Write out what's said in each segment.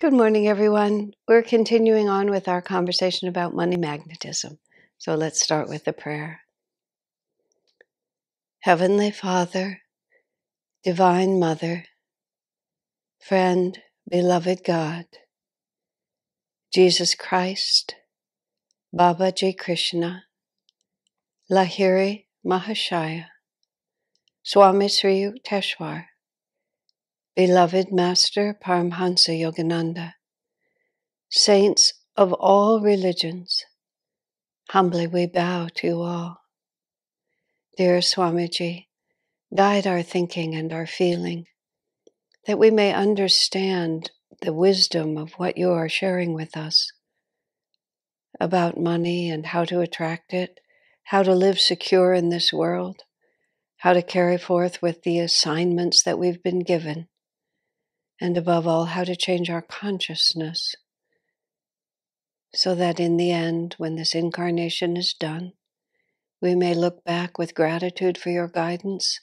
Good morning, everyone. We're continuing on with our conversation about money magnetism. So let's start with the prayer. Heavenly Father, Divine Mother, Friend, Beloved God, Jesus Christ, Babaji, Krishna, Lahiri Mahashaya, Swami Sri Yukteswar, Beloved Master Paramhansa Yogananda, Saints of all religions, humbly we bow to you all. Dear Swamiji, guide our thinking and our feeling, that we may understand the wisdom of what you are sharing with us about money and how to attract it, how to live secure in this world, how to carry forth with the assignments that we've been given and above all, how to change our consciousness so that in the end, when this incarnation is done, we may look back with gratitude for your guidance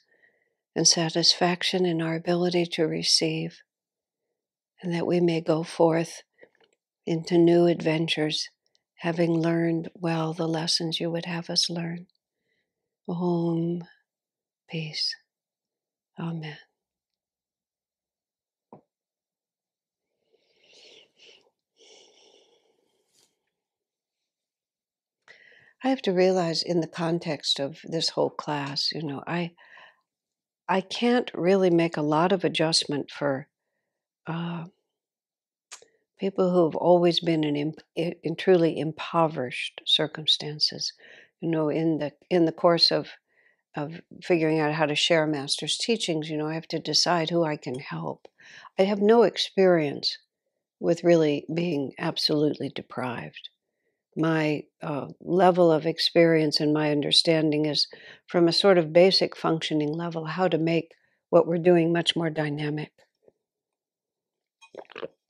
and satisfaction in our ability to receive, and that we may go forth into new adventures, having learned well the lessons you would have us learn. Om, peace. Amen. I have to realize in the context of this whole class, you know, I I can't really make a lot of adjustment for uh, people who have always been in, in truly impoverished circumstances. You know, in the in the course of of figuring out how to share master's teachings, you know, I have to decide who I can help. I have no experience with really being absolutely deprived my uh, level of experience and my understanding is from a sort of basic functioning level how to make what we're doing much more dynamic.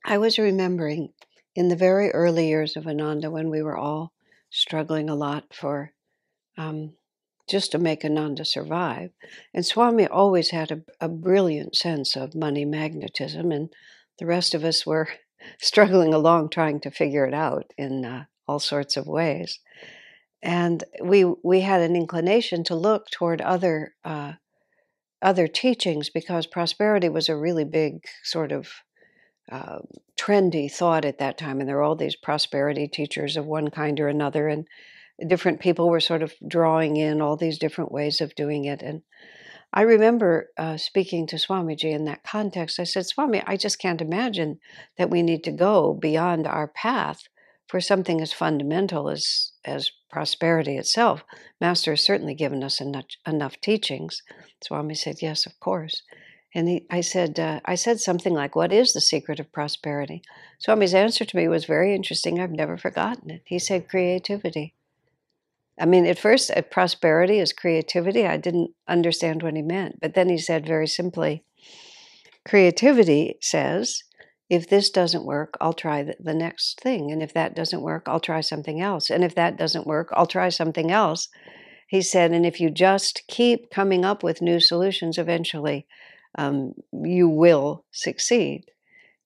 I was remembering in the very early years of Ananda when we were all struggling a lot for um, just to make Ananda survive. And Swami always had a, a brilliant sense of money magnetism, and the rest of us were struggling along trying to figure it out in uh, all sorts of ways. And we we had an inclination to look toward other uh, other teachings because prosperity was a really big sort of uh, trendy thought at that time, and there were all these prosperity teachers of one kind or another, and different people were sort of drawing in all these different ways of doing it. And I remember uh, speaking to Swamiji in that context. I said, Swami, I just can't imagine that we need to go beyond our path for something as fundamental as as prosperity itself. Master has certainly given us enough, enough teachings. Swami said, "Yes, of course." And he, I said, uh, I said something like, "What is the secret of prosperity?" Swami's answer to me was very interesting. I've never forgotten it. He said, "Creativity." I mean, at first, uh, prosperity is creativity. I didn't understand what he meant, but then he said very simply, "Creativity says." If this doesn't work, I'll try the, next thing. And if that doesn't work, I'll try something else. And if that doesn't work, I'll try something else. He said, and if you just keep coming up with new solutions, eventually um, you will succeed.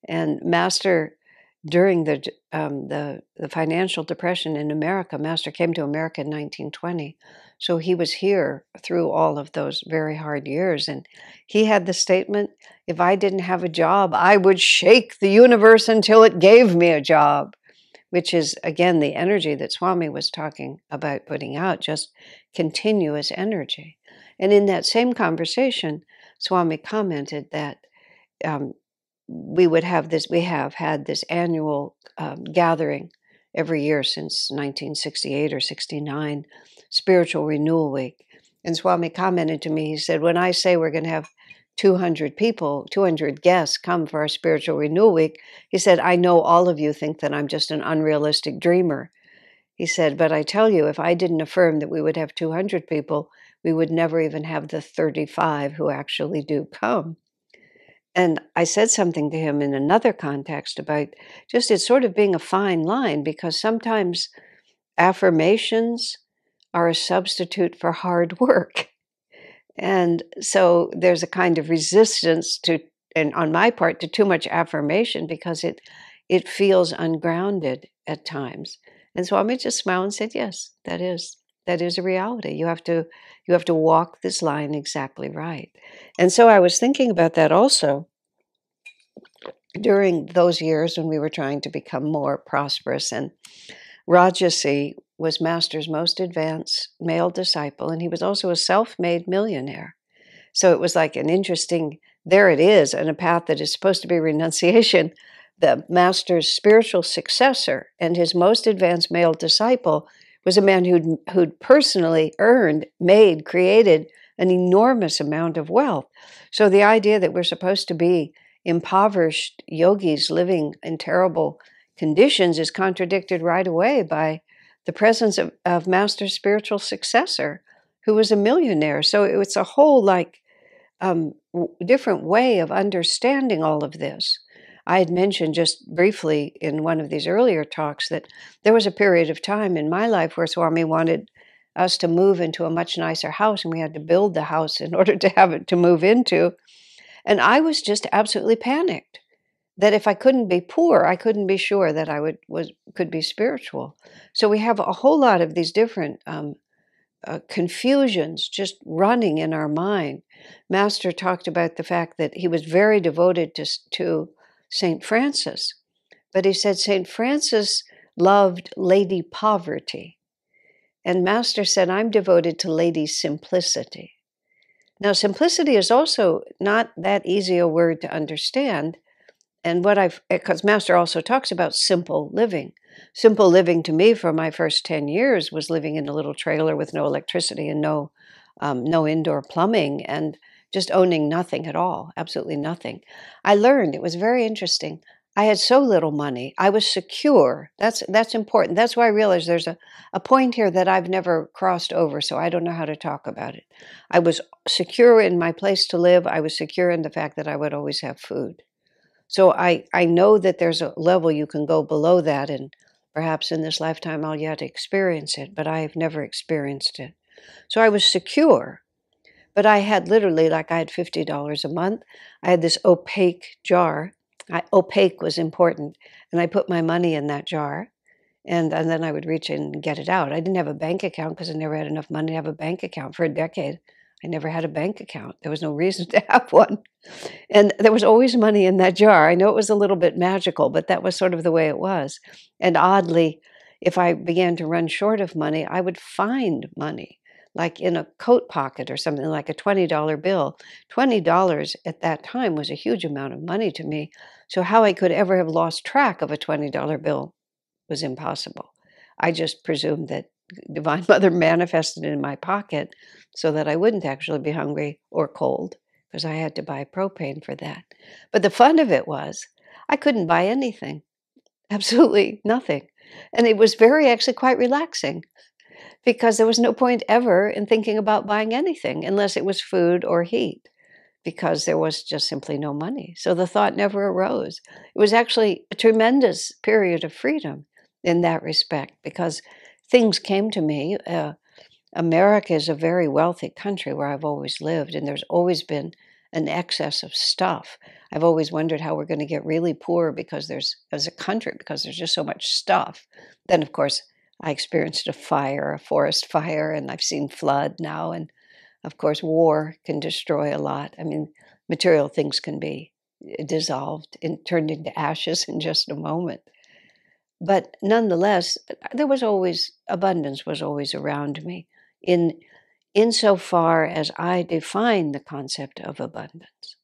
And Master, during the, um, the, the financial depression in America, Master came to America in 1920. So he was here through all of those very hard years. And he had the statement if I didn't have a job, I would shake the universe until it gave me a job, which is, again, the energy that Swami was talking about putting out, just continuous energy. And in that same conversation, Swami commented that um, we would have this, we have had this annual um, gathering every year since 1968 or 69, Spiritual Renewal Week. And Swami commented to me, he said, When I say we're going to have 200 people, 200 guests come for our spiritual renewal week, he said, I know all of you think that I'm just an unrealistic dreamer. He said, but I tell you, if I didn't affirm that we would have 200 people, we would never even have the 35 who actually do come. And I said something to him in another context about just it sort of being a fine line because sometimes affirmations are a substitute for hard work. And so there's a kind of resistance to, and on my part, to too much affirmation because it it feels ungrounded at times. And Swami just smiled and said, Yes, that is. That is a reality. You have to you have to walk this line exactly right. And so I was thinking about that also during those years when we were trying to become more prosperous and Rajarsi was Master's most advanced male disciple, and he was also a self made millionaire. So it was like an interesting, there it is, and a path that is supposed to be renunciation. The Master's spiritual successor and his most advanced male disciple was a man who'd, who'd personally earned, made, created an enormous amount of wealth. So the idea that we're supposed to be impoverished yogis living in terrible conditions is contradicted right away by the presence of, of Master's spiritual successor, who was a millionaire. So it's a whole like um, different way of understanding all of this. I had mentioned just briefly in one of these earlier talks that there was a period of time in my life where Swami wanted us to move into a much nicer house, and we had to build the house in order to have it to move into. And I was just absolutely panicked that if I couldn't be poor, I couldn't be sure that I would was could be spiritual. So we have a whole lot of these different um, uh, confusions just running in our mind. Master talked about the fact that he was very devoted to to Saint Francis, but he said Saint Francis loved Lady Poverty, and Master said I'm devoted to Lady Simplicity. Now, simplicity is also not that easy a word to understand and what I've, because Master also talks about simple living. Simple living to me for my first 10 years was living in a little trailer with no electricity and no, um, no indoor plumbing and just owning nothing at all, absolutely nothing. I learned, it was very interesting. I had so little money. I was secure. That's that's important. That's why I realized there's a, a point here that I've never crossed over, so I don't know how to talk about it. I was secure in my place to live. I was secure in the fact that I would always have food. So I, I know that there's a level you can go below that, and perhaps in this lifetime I'll yet experience it, but I've never experienced it. So I was secure, but I had literally, like, I had $50 a month. I had this opaque jar. I, opaque was important, and I put my money in that jar. And, and then I would reach in and get it out. I didn't have a bank account because I never had enough money to have a bank account for a decade. I never had a bank account. There was no reason to have one. And there was always money in that jar. I know it was a little bit magical, but that was sort of the way it was. And oddly, if I began to run short of money, I would find money, like in a coat pocket or something like a $20 bill. $20 at that time was a huge amount of money to me. So, how I could ever have lost track of a $20 bill was impossible. I just presumed that Divine Mother manifested in my pocket so that I wouldn't actually be hungry or cold because I had to buy propane for that. But the fun of it was I couldn't buy anything, absolutely nothing. And it was very, actually, quite relaxing because there was no point ever in thinking about buying anything unless it was food or heat because there was just simply no money. So the thought never arose. It was actually a tremendous period of freedom in that respect because things came to me. Uh, America is a very wealthy country where I've always lived, and there's always been an excess of stuff. I've always wondered how we're going to get really poor because there's, as a country, because there's just so much stuff. Then, of course, I experienced a fire, a forest fire, and I've seen flood now. And of course, war can destroy a lot. I mean, material things can be eh, dissolved and turned into ashes in just a moment. But nonetheless, there was always abundance was always around me in insofar as I define the concept of abundance.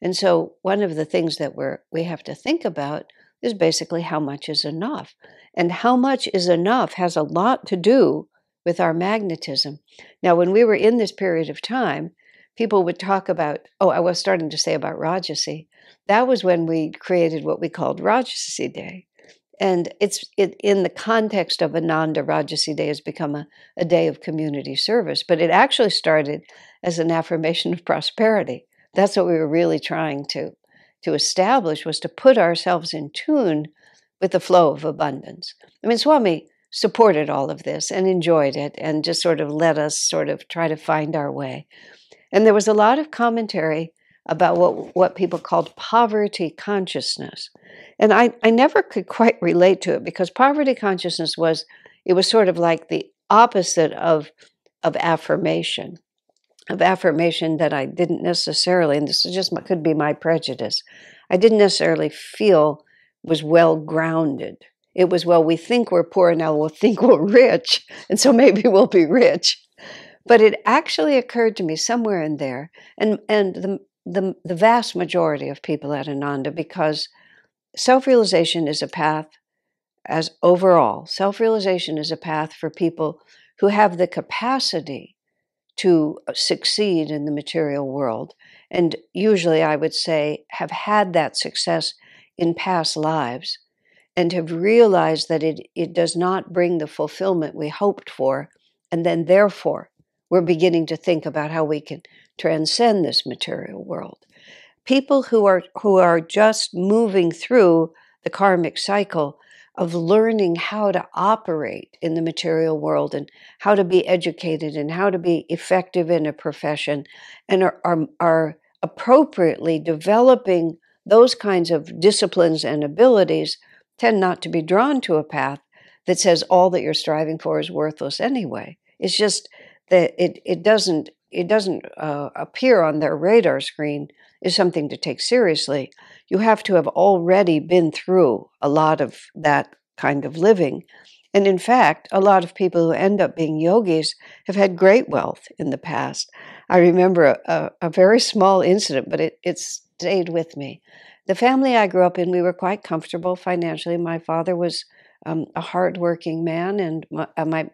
And so one of the things that we're we have to think about is basically how much is enough. And how much is enough has a lot to do with our magnetism. Now, when we were in this period of time, people would talk about, oh, I was starting to say about Rajarsi. That was when we created what we called Rajarsi Day and it's it, in the context of Ananda Rajarsi Day has become a, a day of community service, but it actually started as an affirmation of prosperity. That's what we were really trying to to establish was to put ourselves in tune with the flow of abundance. I mean, Swami supported all of this and enjoyed it and just sort of let us sort of try to find our way. And there was a lot of commentary about what, what people called poverty consciousness. And I, I never could quite relate to it because poverty consciousness was, it was sort of like the opposite of, of affirmation, of affirmation that I didn't necessarily, and this is just could be my prejudice, I didn't necessarily feel was well grounded. It was, well, we think we're poor, and now we'll think we're rich, and so maybe we'll be rich. But it actually occurred to me somewhere in there, and, and the, the, the vast majority of people at Ananda, because self realization is a path, as overall, self realization is a path for people who have the capacity to uh, succeed in the material world. And usually, I would say, have had that success in past lives and have realized that it, it does not bring the fulfillment we hoped for. And then, therefore, we're beginning to think about how we can transcend this material world. People who are who are just moving through the karmic cycle of learning how to operate in the material world and how to be educated and how to be effective in a profession and are, are, are appropriately developing those kinds of disciplines and abilities tend not to be drawn to a path that says all that you're striving for is worthless anyway. It's just that it, it doesn't it doesn't uh, appear on their radar screen is something to take seriously. You have to have already been through a lot of that kind of living. And in fact, a lot of people who end up being yogis have had great wealth in the past. I remember a, a, a very small incident, but it, it stayed with me. The family I grew up in, we were quite comfortable financially. My father was um, a hardworking man, and my, uh, my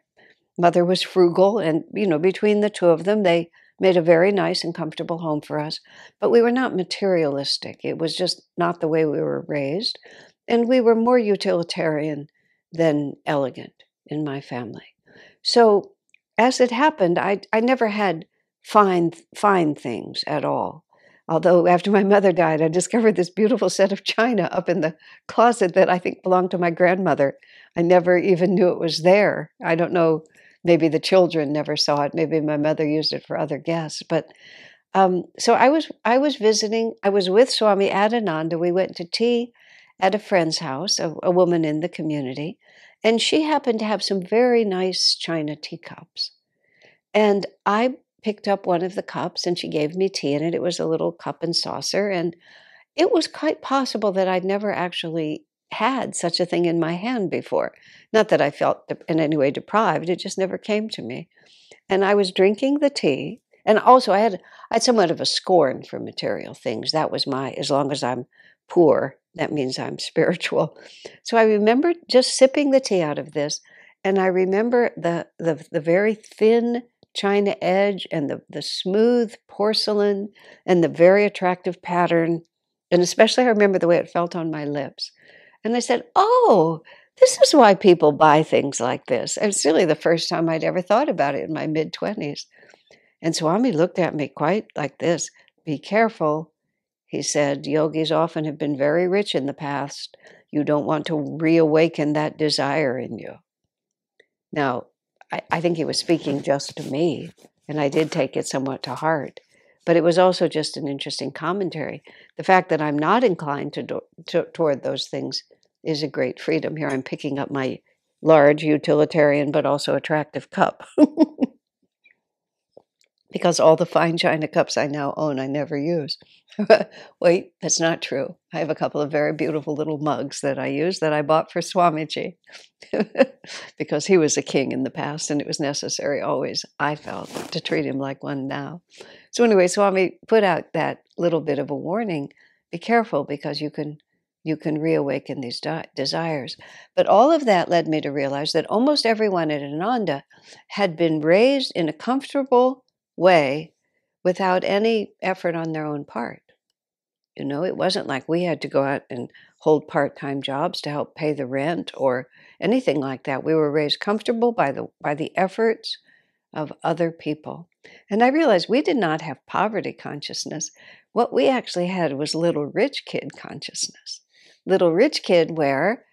mother was frugal, and you know, between the two of them, they made a very nice and comfortable home for us. But we were not materialistic. It was just not the way we were raised, and we were more utilitarian than elegant in my family. So, as it happened, I I never had fine fine things at all. Although after my mother died, I discovered this beautiful set of china up in the closet that I think belonged to my grandmother. I never even knew it was there. I don't know maybe the children never saw it. Maybe my mother used it for other guests. But um, so I was I was visiting. I was with Swami at Ananda. We went to tea at a friend's house, a, a woman in the community, and she happened to have some very nice china teacups. And I picked up one of the cups and she gave me tea in it. It was a little cup and saucer. And it was quite possible that I'd never actually had such a thing in my hand before. Not that I felt in any way deprived, it just never came to me. And I was drinking the tea. And also, I had, I had somewhat of a scorn for material things. That was my, as long as I'm poor, that means I'm spiritual. So I remember just sipping the tea out of this. And I remember the, the, the very thin china edge and the, the smooth porcelain and the very attractive pattern. And especially, I remember the way it felt on my lips. And I said, Oh, this is why people buy things like this. It was really the first time I'd ever thought about it in my mid 20s. And Swami looked at me quite like this Be careful. He said, Yogis often have been very rich in the past. You don't want to reawaken that desire in you. Now, I, I think he was speaking just to me, and I did take it somewhat to heart but it was also just an interesting commentary. The fact that I'm not inclined to, to, toward those things is a great freedom. Here I'm picking up my large utilitarian but also attractive cup. because all the fine china cups I now own, I never use. Wait, that's not true. I have a couple of very beautiful little mugs that I use that I bought for Swamiji because he was a king in the past and it was necessary always, I felt, to treat him like one now. So, anyway, Swami put out that little bit of a warning be careful because you can you can reawaken these di- desires. But all of that led me to realize that almost everyone at Ananda had been raised in a comfortable way without any effort on their own part. You know, it wasn't like we had to go out and hold part time jobs to help pay the rent or anything like that. We were raised comfortable by the, by the efforts of other people. And I realized we did not have poverty consciousness. What we actually had was little rich kid consciousness little rich kid where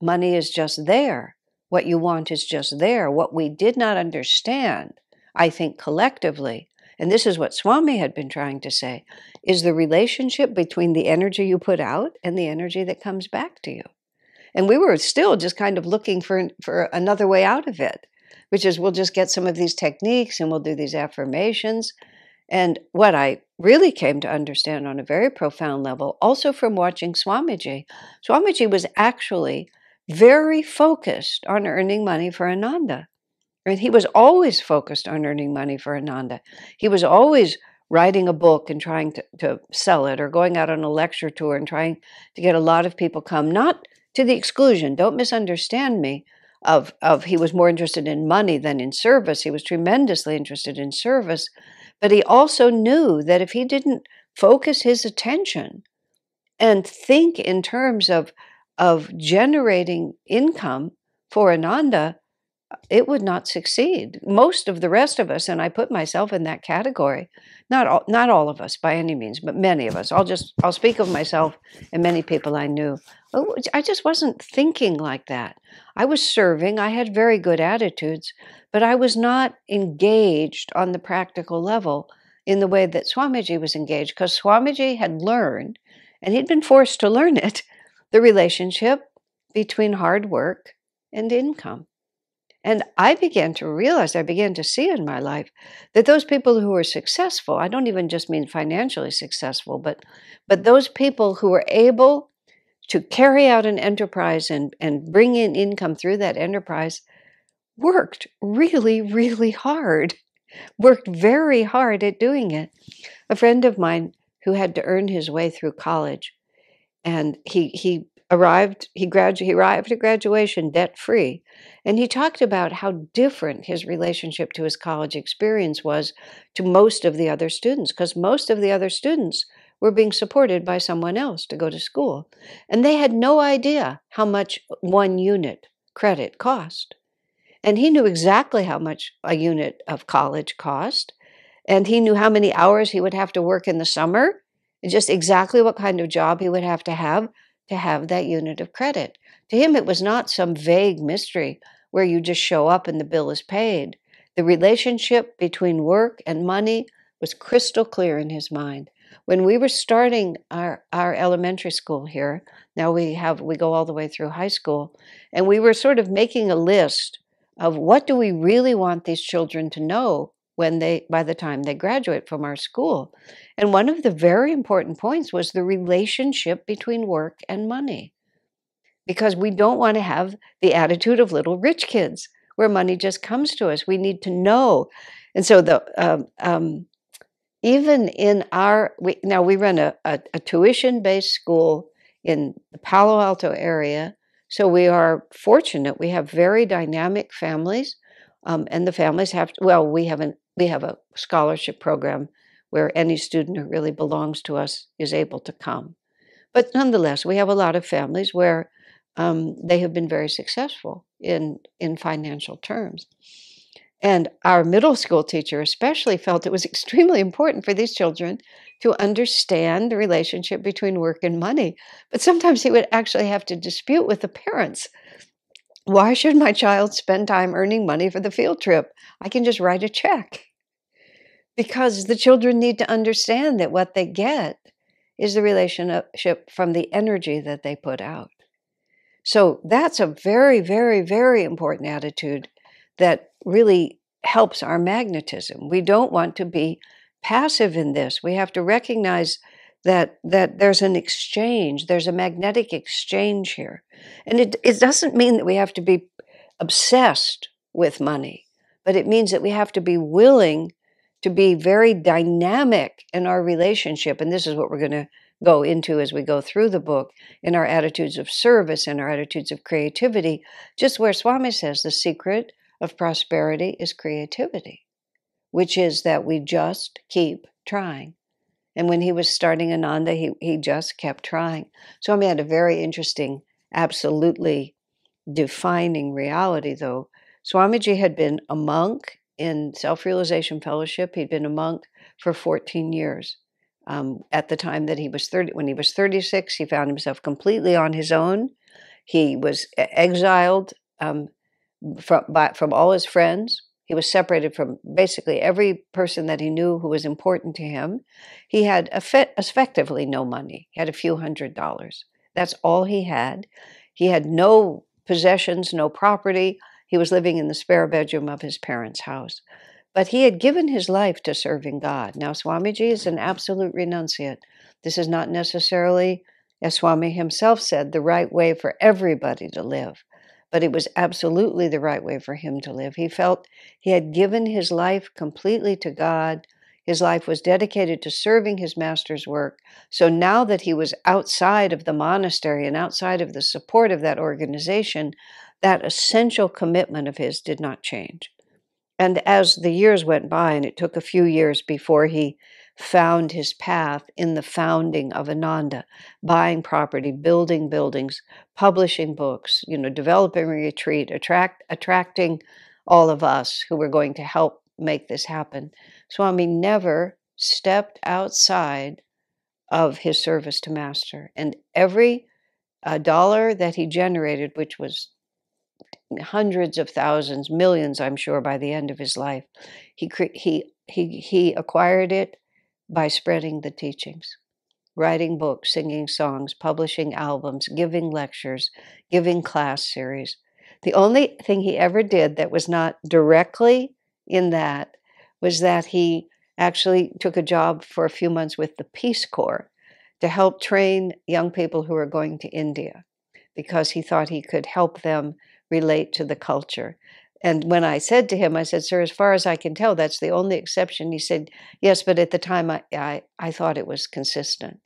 money is just there. What you want is just there. What we did not understand, I think collectively, and this is what Swami had been trying to say, is the relationship between the energy you put out and the energy that comes back to you. And we were still just kind of looking for, for another way out of it, which is we'll just get some of these techniques and we'll do these affirmations. And what I really came to understand on a very profound level, also from watching Swamiji, Swamiji was actually very focused on earning money for Ananda. And he was always focused on earning money for Ananda. He was always writing a book and trying to, to sell it or going out on a lecture tour and trying to get a lot of people come, not to the exclusion, don't misunderstand me, of, of he was more interested in money than in service. He was tremendously interested in service. But he also knew that if he didn't focus his attention and think in terms of, of generating income for Ananda, it would not succeed. Most of the rest of us, and I put myself in that category, not all, not all of us by any means, but many of us. I'll just I'll speak of myself and many people I knew. Oh, I just wasn't thinking like that. I was serving. I had very good attitudes, but I was not engaged on the practical level in the way that Swamiji was engaged because Swamiji had learned, and he'd been forced to learn it, the relationship between hard work and income. And I began to realize, I began to see in my life that those people who were successful, I don't even just mean financially successful, but, but those people who were able to carry out an enterprise and, and bring in income through that enterprise worked really, really hard, worked very hard at doing it. A friend of mine who had to earn his way through college, and he, he arrived he gradu- he arrived at graduation debt free and he talked about how different his relationship to his college experience was to most of the other students because most of the other students were being supported by someone else to go to school and they had no idea how much one unit credit cost. And he knew exactly how much a unit of college cost and he knew how many hours he would have to work in the summer just exactly what kind of job he would have to have to have that unit of credit. To him, it was not some vague mystery where you just show up and the bill is paid. The relationship between work and money was crystal clear in his mind. When we were starting our, our elementary school here, now we have we go all the way through high school, and we were sort of making a list of what do we really want these children to know when they by the time they graduate from our school. And one of the very important points was the relationship between work and money. Because we don't want to have the attitude of little rich kids where money just comes to us. We need to know. And so the um, um, even in our we, now we run a, a, a tuition based school in the Palo Alto area. So we are fortunate. We have very dynamic families. Um, and the families have to, well we have an we have a scholarship program where any student who really belongs to us is able to come. But nonetheless, we have a lot of families where um, they have been very successful in, in financial terms. And our middle school teacher especially felt it was extremely important for these children to understand the relationship between work and money. But sometimes he would actually have to dispute with the parents. Why should my child spend time earning money for the field trip? I can just write a check because the children need to understand that what they get is the relationship from the energy that they put out. So that's a very, very, very important attitude that really helps our magnetism. We don't want to be passive in this. We have to recognize that that there's an exchange, there's a magnetic exchange here. And it, it doesn't mean that we have to be obsessed with money, but it means that we have to be willing to be very dynamic in our relationship. And this is what we're going to go into as we go through the book in our attitudes of service and our attitudes of creativity. Just where Swami says the secret of prosperity is creativity, which is that we just keep trying. And when he was starting Ananda, he, he just kept trying. Swami had a very interesting, absolutely defining reality, though. Swamiji had been a monk in Self Realization Fellowship. He'd been a monk for 14 years. Um, at the time that he was 30, when he was 36, he found himself completely on his own. He was exiled um, from, by, from all his friends. He was separated from basically every person that he knew who was important to him. He had effectively no money. He had a few hundred dollars. That's all he had. He had no possessions, no property. He was living in the spare bedroom of his parents' house. But he had given his life to serving God. Now, Swamiji is an absolute renunciate. This is not necessarily, as Swami himself said, the right way for everybody to live but it was absolutely the right way for him to live. He felt he had given his life completely to God. His life was dedicated to serving his master's work. So now that he was outside of the monastery and outside of the support of that organization, that essential commitment of his did not change. And as the years went by, and it took a few years before he found his path in the founding of Ananda, buying property, building buildings, publishing books, you know, developing a retreat, attract, attracting all of us who were going to help make this happen. Swami never stepped outside of his service to Master. And every uh, dollar that he generated, which was hundreds of thousands, millions, I'm sure, by the end of his life, he, he, he, he acquired it by spreading the teachings, writing books, singing songs, publishing albums, giving lectures, giving class series. The only thing he ever did that was not directly in that was that he actually took a job for a few months with the Peace Corps to help train young people who were going to India because he thought he could help them relate to the culture. And when I said to him, I said, Sir, as far as I can tell, that's the only exception. He said, Yes, but at the time I, I, I thought it was consistent.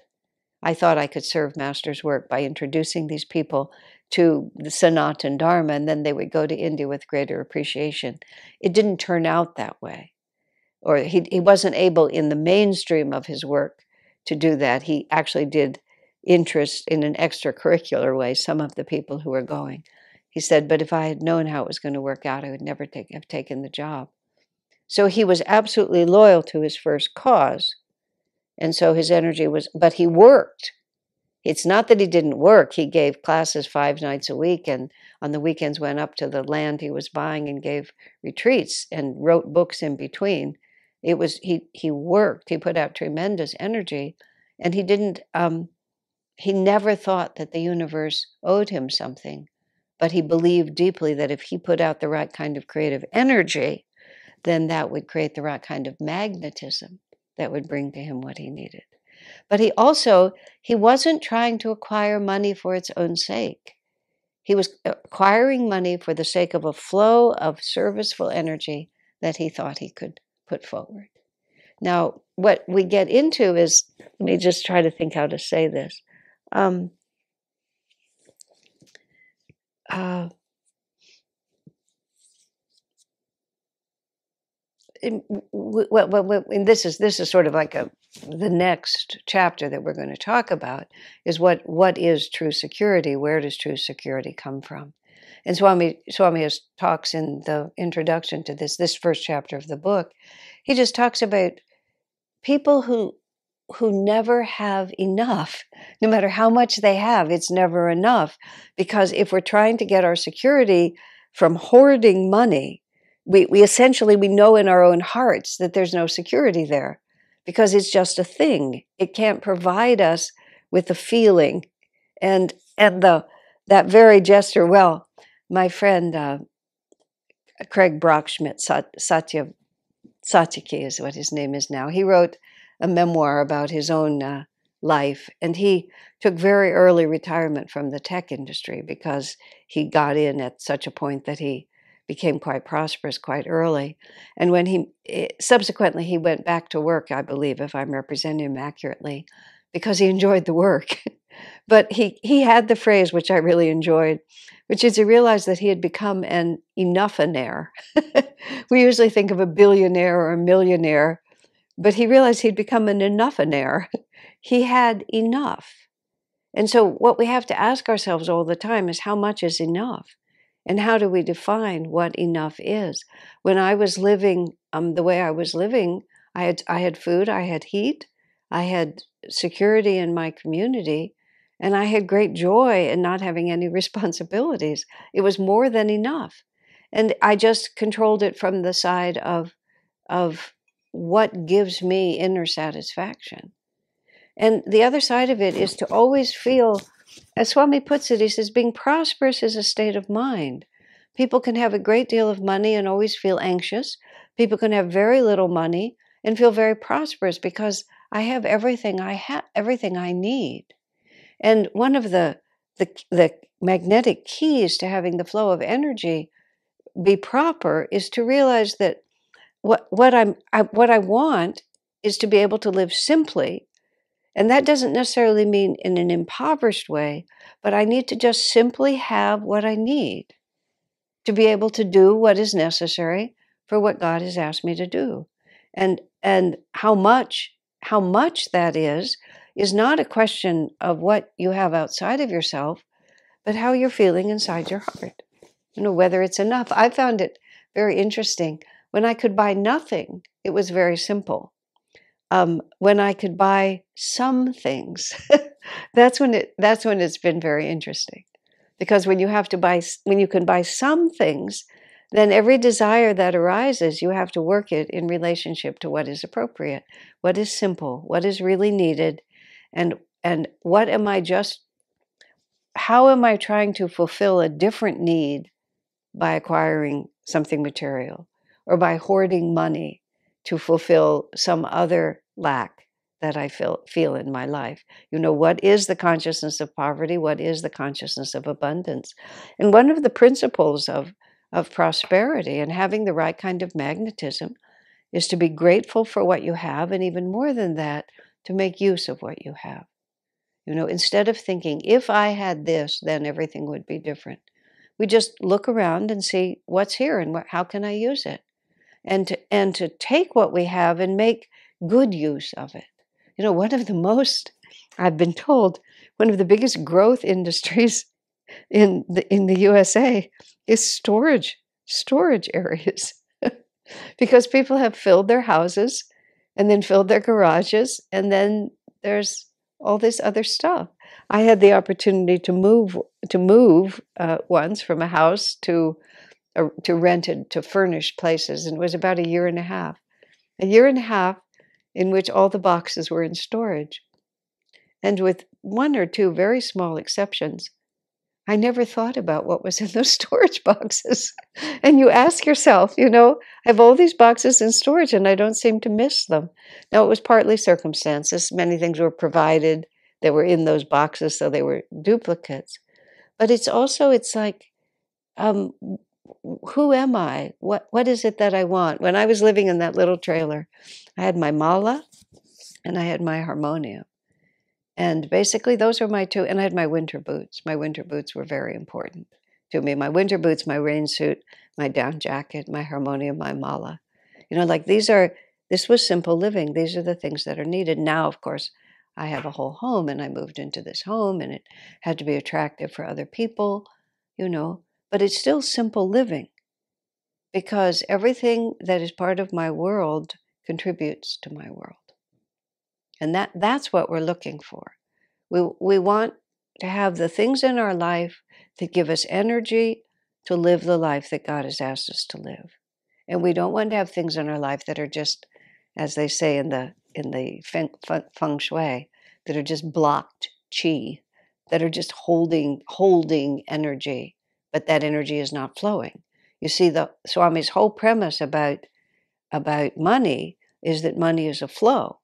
I thought I could serve Master's work by introducing these people to the Sanatan Dharma, and then they would go to India with greater appreciation. It didn't turn out that way. Or he, he wasn't able in the mainstream of his work to do that. He actually did interest in an extracurricular way, some of the people who were going. He said, But if I had known how it was going to work out, I would never take, have taken the job. So he was absolutely loyal to his first cause. And so his energy was, but he worked. It's not that he didn't work. He gave classes five nights a week and on the weekends went up to the land he was buying and gave retreats and wrote books in between. It was he he worked. He put out tremendous energy and he didn't um, he never thought that the universe owed him something but he believed deeply that if he put out the right kind of creative energy, then that would create the right kind of magnetism that would bring to him what he needed. But he also he wasn't trying to acquire money for its own sake. He was acquiring money for the sake of a flow of serviceful energy that he thought he could put forward. Now, what we get into is let me just try to think how to say this. Um, uh, in, well, well, and this is this is sort of like a the next chapter that we're going to talk about is what what is true security? Where does true security come from? And Swami Swami has, talks in the introduction to this this first chapter of the book. He just talks about people who who never have enough. No matter how much they have, it's never enough. Because if we're trying to get our security from hoarding money, we, we essentially we know in our own hearts that there's no security there because it's just a thing. It can't provide us with a feeling. And and the that very gesture, well, my friend uh, Kraig Brockschmidt, Satya Satyaki is what his name is now. He wrote a memoir about his own uh, life. And he took very early retirement from the tech industry because he got in at such a point that he became quite prosperous quite early. And when he eh, subsequently he went back to work, I believe, if I'm representing him accurately, because he enjoyed the work. but he he had the phrase which I really enjoyed, which is he realized that he had become an enoughaire. we usually think of a billionaire or a millionaire but he realized he'd become an enoughaire. he had enough. And so, what we have to ask ourselves all the time is how much is enough? And how do we define what enough is? When I was living um, the way I was living, I had, I had food, I had heat, I had security in my community, and I had great joy in not having any responsibilities. It was more than enough. and I just controlled it from the side of of what gives me inner satisfaction. And the other side of it is to always feel, as Swami puts it, he says, being prosperous is a state of mind. People can have a great deal of money and always feel anxious. People can have very little money and feel very prosperous because I have everything I have, everything I need. And one of the, the the magnetic keys to having the flow of energy be proper is to realize that what what I'm I, what I want is to be able to live simply and that doesn't necessarily mean in an impoverished way, but I need to just simply have what I need to be able to do what is necessary for what God has asked me to do. And and how much how much that is is not a question of what you have outside of yourself, but how you're feeling inside your heart. You know, whether it's enough. I found it very interesting. When I could buy nothing, it was very simple um, when I could buy some things, that's when it that's when it's been very interesting. Because when you have to buy when you can buy some things, then every desire that arises, you have to work it in relationship to what is appropriate, what is simple, what is really needed, and and what am I just how am I trying to fulfill a different need by acquiring something material or by hoarding money to fulfill some other lack that I feel, feel in my life. You know, what is the consciousness of poverty? What is the consciousness of abundance? And one of the principles of, of prosperity and having the right kind of magnetism is to be grateful for what you have, and even more than that, to make use of what you have. You know, instead of thinking, if I had this, then everything would be different. We just look around and see what's here and what, how can I use it? And to, and to take what we have and make good use of it. You know, one of the most, I've been told, one of the biggest growth industries in the, in the USA is storage, storage areas. because people have filled their houses and then filled their garages, and then there's all this other stuff. I had the opportunity to move to move uh, once from a house to uh, to rented to furnished places, and it was about a year and a half. A year and a half in which all the boxes were in storage. And with one or two very small exceptions, I never thought about what was in those storage boxes. and you ask yourself, you know, I have all these boxes in storage and I don't seem to miss them. Now, it was partly circumstances. Many things were provided that were in those boxes, so they were duplicates. But it's also, it's like, um, who am I? What what is it that I want? When I was living in that little trailer, I had my mala and I had my harmonium. And basically those were my two and I had my winter boots. My winter boots were very important to me. My winter boots, my rain suit, my down jacket, my harmonium, my mala. You know, like these are this was simple living. These are the things that are needed. Now, of course, I have a whole home and I moved into this home and it had to be attractive for other people, you know but it's still simple living because everything that is part of my world contributes to my world. And that, that's what we're looking for. We, we want to have the things in our life that give us energy to live the life that God has asked us to live. And we don't want to have things in our life that are just, as they say in the in the feng, feng shui, that are just blocked chi, that are just holding holding energy but that energy is not flowing. You see, the Swami's whole premise about about money is that money is a flow,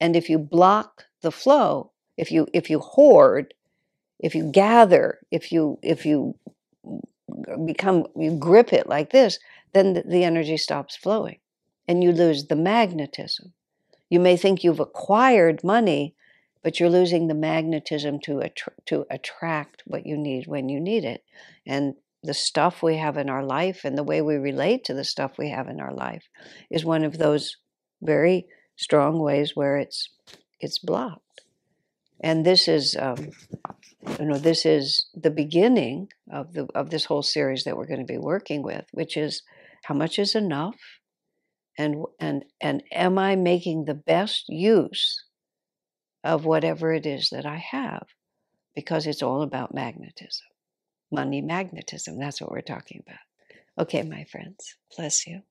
and if you block the flow, if you if you hoard, if you gather, if you if you become you grip it like this, then the, the energy stops flowing, and you lose the magnetism. You may think you've acquired money, but you're losing the magnetism to to attract what you need when you need it. And the stuff we have in our life and the way we relate to the stuff we have in our life is one of those very strong ways where it's it's blocked. And this is um, you know this is the beginning of the of this whole series that we're going to be working with which is how much is enough? And and and am i making the best use of whatever it is that I have because it's all about magnetism. Money magnetism, that's what we're talking about. Okay, my friends, bless you.